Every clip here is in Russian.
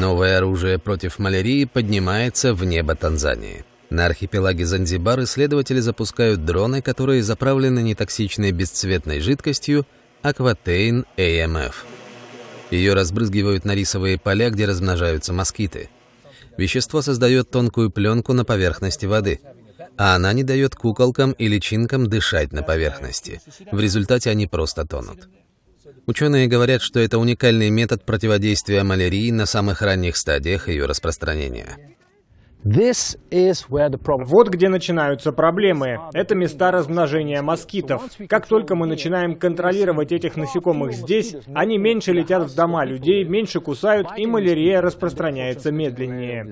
Новое оружие против малярии поднимается в небо Танзании. На архипелаге Занзибар исследователи запускают дроны, которые заправлены нетоксичной бесцветной жидкостью Aquatain AMF. Ее разбрызгивают на рисовые поля, где размножаются москиты. Вещество создает тонкую пленку на поверхности воды, а она не дает куколкам и личинкам дышать на поверхности. В результате они просто тонут. Ученые говорят, что это уникальный метод противодействия малярии на самых ранних стадиях ее распространения. Вот где начинаются проблемы. Это места размножения москитов. Как только мы начинаем контролировать этих насекомых здесь, они меньше летят в дома людей, меньше кусают, и малярия распространяется медленнее.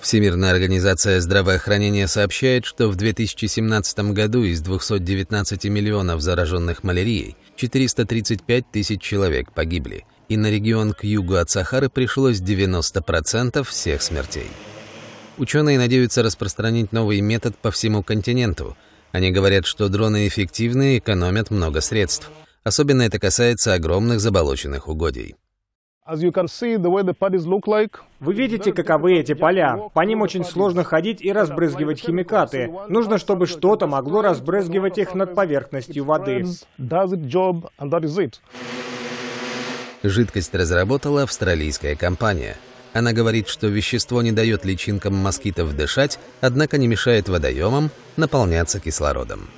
Всемирная организация здравоохранения сообщает, что в 2017 году из 219 миллионов зараженных малярией 435 тысяч человек погибли, и на регион к югу от Сахары пришлось 90% всех смертей. Ученые надеются распространить новый метод по всему континенту. Они говорят, что дроны эффективны и экономят много средств. Особенно это касается огромных заболоченных угодий. Вы видите, каковы эти поля. По ним очень сложно ходить и разбрызгивать химикаты. Нужно, чтобы что-то могло разбрызгивать их над поверхностью воды. Жидкость разработала австралийская компания – она говорит, что вещество не дает личинкам москитов дышать, однако не мешает водоемам наполняться кислородом.